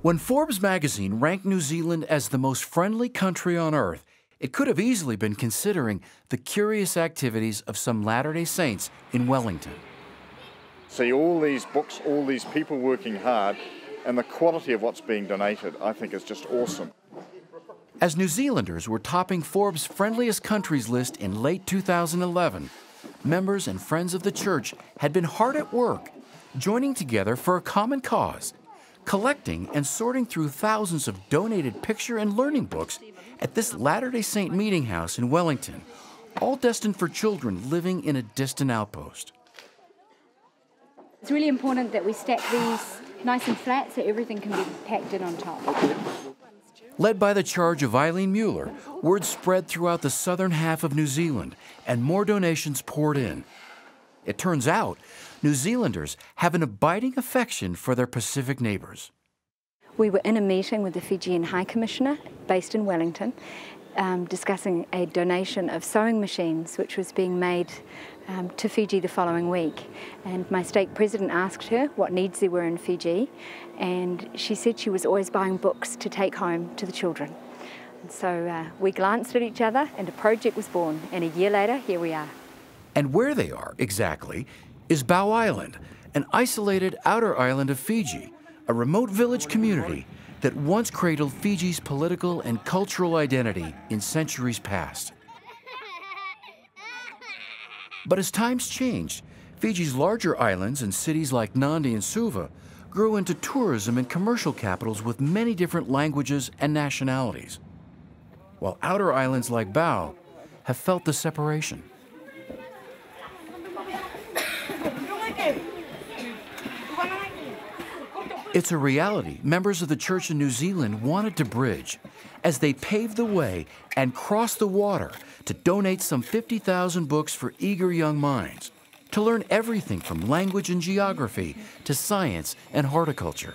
When Forbes magazine ranked New Zealand as the most friendly country on earth, it could have easily been considering the curious activities of some Latter day Saints in Wellington. See all these books, all these people working hard, and the quality of what's being donated, I think is just awesome. As New Zealanders were topping Forbes' friendliest countries list in late 2011, members and friends of the church had been hard at work, joining together for a common cause collecting and sorting through thousands of donated picture and learning books at this Latter day Saint meeting house in Wellington, all destined for children living in a distant outpost. It's really important that we stack these nice and flat so everything can be packed in on top. Led by the charge of Eileen Mueller, word spread throughout the southern half of New Zealand and more donations poured in. It turns out New Zealanders have an abiding affection for their Pacific neighbours. We were in a meeting with the Fijian High Commissioner based in Wellington um, discussing a donation of sewing machines which was being made um, to Fiji the following week. And my state president asked her what needs there were in Fiji and she said she was always buying books to take home to the children. And so uh, we glanced at each other and a project was born and a year later here we are. And where they are, exactly, is Bau Island, an isolated outer island of Fiji, a remote village community that once cradled Fiji's political and cultural identity in centuries past. But as times changed, Fiji's larger islands and cities like Nadi and Suva grew into tourism and commercial capitals with many different languages and nationalities, while outer islands like Bau have felt the separation. It's a reality members of the church in New Zealand wanted to bridge as they paved the way and crossed the water to donate some 50,000 books for eager young minds to learn everything from language and geography to science and horticulture.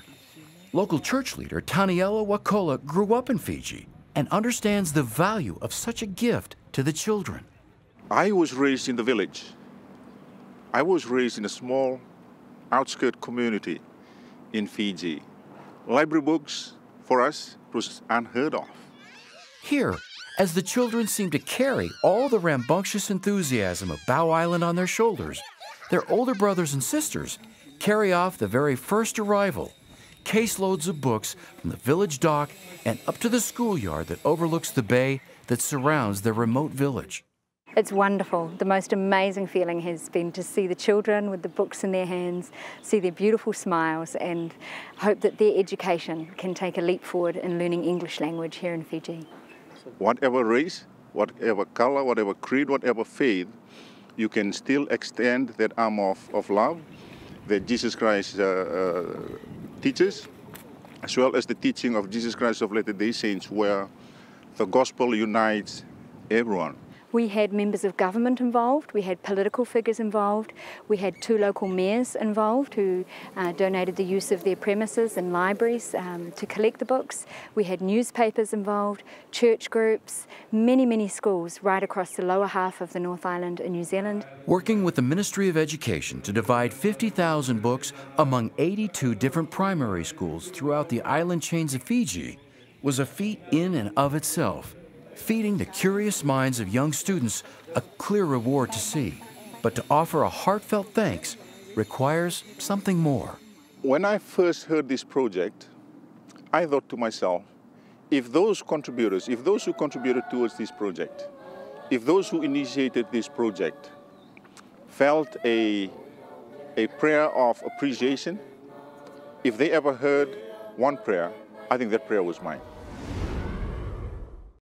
Local church leader Taniela Wakolo grew up in Fiji and understands the value of such a gift to the children. I was raised in the village. I was raised in a small outskirt community in Fiji. Library books for us was unheard of. Here, as the children seem to carry all the rambunctious enthusiasm of Bau Island on their shoulders, their older brothers and sisters carry off the very first arrival caseloads of books from the village dock and up to the schoolyard that overlooks the bay that surrounds their remote village. It's wonderful. The most amazing feeling has been to see the children with the books in their hands, see their beautiful smiles, and hope that their education can take a leap forward in learning English language here in Fiji. Whatever race, whatever color, whatever creed, whatever faith, you can still extend that arm of, of love that Jesus Christ uh, uh, teaches, as well as the teaching of Jesus Christ of Latter-day Saints, where the gospel unites everyone. We had members of government involved, we had political figures involved, we had two local mayors involved who uh, donated the use of their premises and libraries um, to collect the books. We had newspapers involved, church groups, many, many schools right across the lower half of the North Island in New Zealand. Working with the Ministry of Education to divide 50,000 books among 82 different primary schools throughout the island chains of Fiji was a feat in and of itself feeding the curious minds of young students a clear reward to see. But to offer a heartfelt thanks requires something more. When I first heard this project, I thought to myself, if those contributors, if those who contributed towards this project, if those who initiated this project felt a, a prayer of appreciation, if they ever heard one prayer, I think that prayer was mine.